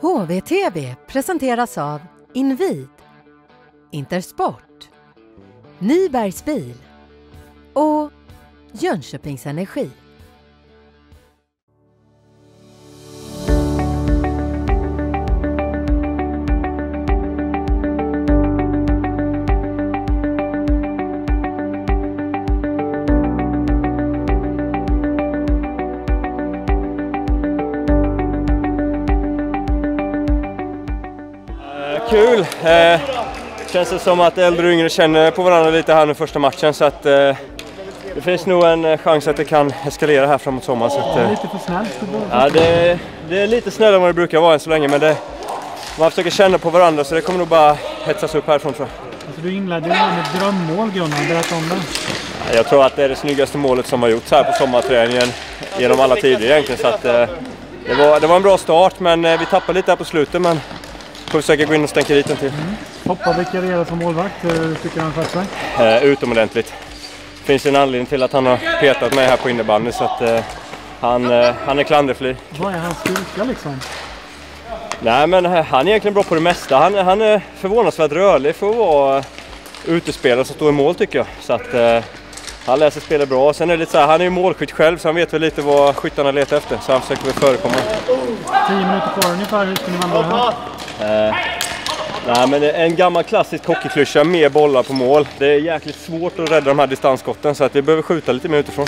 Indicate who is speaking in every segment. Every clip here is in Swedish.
Speaker 1: HVTV presenteras av Invid, Intersport, Nybergs bil och Jönköpings Energi.
Speaker 2: Kul! Eh, känns det som att äldre och yngre känner på varandra lite här nu första matchen så att eh, det finns nog en eh, chans att det kan eskalera här framåt sommaren. Så att, eh,
Speaker 3: Lite för snällt.
Speaker 2: ja, det, det är lite snällare än vad det brukar vara än så länge men det, man försöker känna på varandra så det kommer nog bara hetsas upp härifrån tror jag.
Speaker 3: Alltså, du inledde ju med ett drömmål Gunnar, berätta om det.
Speaker 2: Jag tror att det är det snyggaste målet som har gjorts här på sommarträningen genom alla tider egentligen. Så att, eh, det, var, det var en bra start men eh, vi tappade lite här på slutet men får försöka gå in och stänka dit en till.
Speaker 3: Hoppa vikarierar som målvakt. Hur tycker han skött sig?
Speaker 2: Eh, utomordentligt. Det finns en anledning till att han har petat mig här på innebandy så att eh, han, eh, han är klanderfri.
Speaker 3: Vad är hans styrka liksom?
Speaker 2: Nej men han är egentligen bra på det mesta. Han, han är förvånansvärt rörlig för att vara eh, utespelare som står i mål tycker jag. Så att eh, han läser spelet bra. Sen är det lite så här, han är ju målskytt själv så han vet väl lite vad skyttarna letar efter. Så han försöker väl förekomma.
Speaker 3: Tio minuter kvar ungefär. Hur ska ni vända det här?
Speaker 2: Eh, nej men en gammal klassisk hockeyklyscha, mer bollar på mål. Det är jäkligt svårt att rädda de här distansskotten så att vi behöver skjuta lite mer utifrån.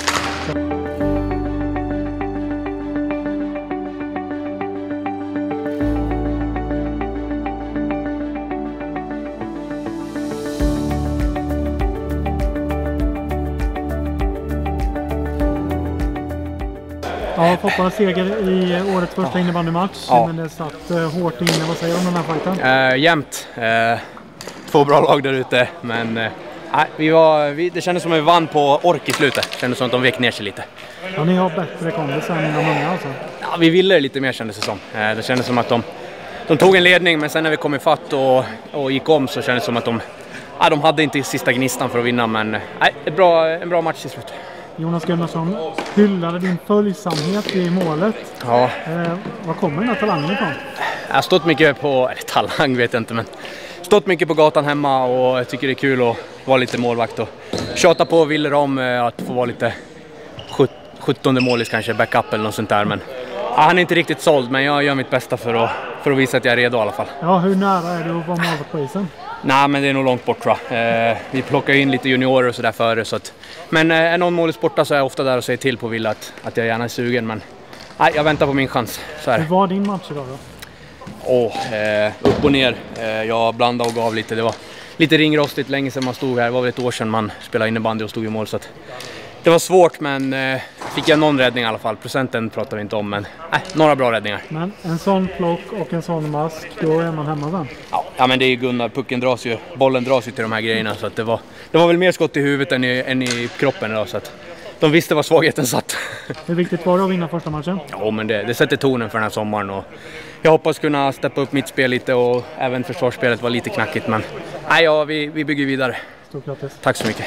Speaker 3: Ja, Foppa seger i årets första innebandymatch.
Speaker 4: Ja.
Speaker 3: Men det satt eh, hårt inne. Vad säger du om den här fighten?
Speaker 4: Eh, jämnt. Eh, två bra lag där ute, men eh, nej, vi var, vi, det kändes som att vi vann på ork i slutet. Det kändes som att de vek ner sig lite.
Speaker 3: Ja, ni har bättre kondis än de unga alltså.
Speaker 4: Ja, vi ville lite mer kändes det som. Eh, det kändes som att de, de tog en ledning, men sen när vi kom ifatt och, och gick om så kändes det som att de, ja, de hade inte sista gnistan för att vinna, men eh, nej, ett bra, en bra match till slut.
Speaker 3: Jonas Gunnarsson hyllade din följsamhet i målet.
Speaker 4: Ja,
Speaker 3: Eh, var kommer den här talangen ifrån?
Speaker 4: Jag har stått mycket på, eller talang vet jag inte men stått mycket på gatan hemma och jag tycker det är kul att vara lite målvakt och tjata på Willer om eh, att få vara lite sjut- 17 målis kanske, backup eller något sånt där men ja, han är inte riktigt såld men jag gör mitt bästa för att, för att visa att jag är redo i alla fall.
Speaker 3: Ja, hur nära är du att vara målvakt på isen?
Speaker 4: Nej men det är nog långt bort tror jag. Eh, vi plockar in lite juniorer och sådär före så att men eh, är någon målis borta så är jag ofta där och säger till på Wille att, att jag gärna är sugen men nej, jag väntar på min chans. Så är det.
Speaker 3: Hur var din match idag då?
Speaker 4: Åh, eh, upp och ner. Eh, jag blandade och gav lite. Det var lite ringrostigt länge sedan man stod här. Det var väl ett år sedan man spelade innebandy och stod i mål. Så att det var svårt men eh, fick jag någon räddning i alla fall. Procenten pratar vi inte om men eh, några bra räddningar.
Speaker 3: Men en sån plock och en sån mask, då är man hemma sen.
Speaker 4: Ja, ja men det är ju Gunnar, pucken dras ju, bollen dras ju till de här grejerna så att det var, det var väl mer skott i huvudet än i, än i kroppen idag så att de visste var svagheten satt.
Speaker 3: Hur viktigt var det att vinna första matchen?
Speaker 4: Ja men det, det sätter tonen för den här sommaren och jag hoppas kunna steppa upp mitt spel lite och även försvarsspelet var lite knackigt men nej, ja, vi, vi bygger vidare.
Speaker 3: Stort grattis!
Speaker 4: Tack så mycket.